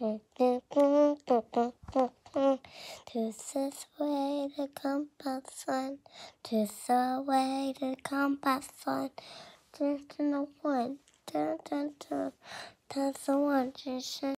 This is way to come by sun. This is the way to come by sun. Just in the one. Dun, dun, This is the one. Just